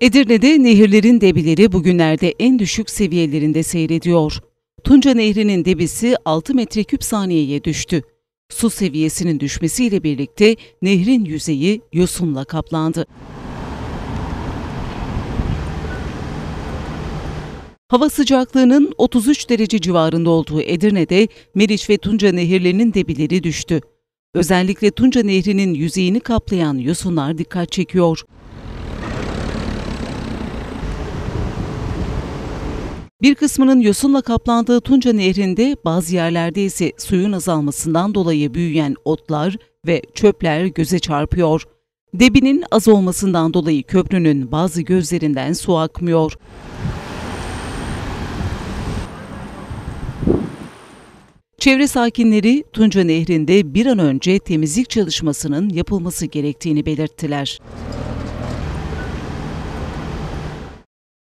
Edirne'de nehirlerin debileri bugünlerde en düşük seviyelerinde seyrediyor. Tunca Nehri'nin debisi 6 metreküp saniyeye düştü. Su seviyesinin düşmesiyle birlikte nehrin yüzeyi yosunla kaplandı. Hava sıcaklığının 33 derece civarında olduğu Edirne'de Meriç ve Tunca nehirlerinin debileri düştü. Özellikle Tunca Nehri'nin yüzeyini kaplayan yosunlar dikkat çekiyor. Bir kısmının yosunla kaplandığı Tunca Nehri'nde bazı yerlerde ise suyun azalmasından dolayı büyüyen otlar ve çöpler göze çarpıyor. Debinin az olmasından dolayı köprünün bazı gözlerinden su akmıyor. Çevre sakinleri Tunca Nehri'nde bir an önce temizlik çalışmasının yapılması gerektiğini belirttiler.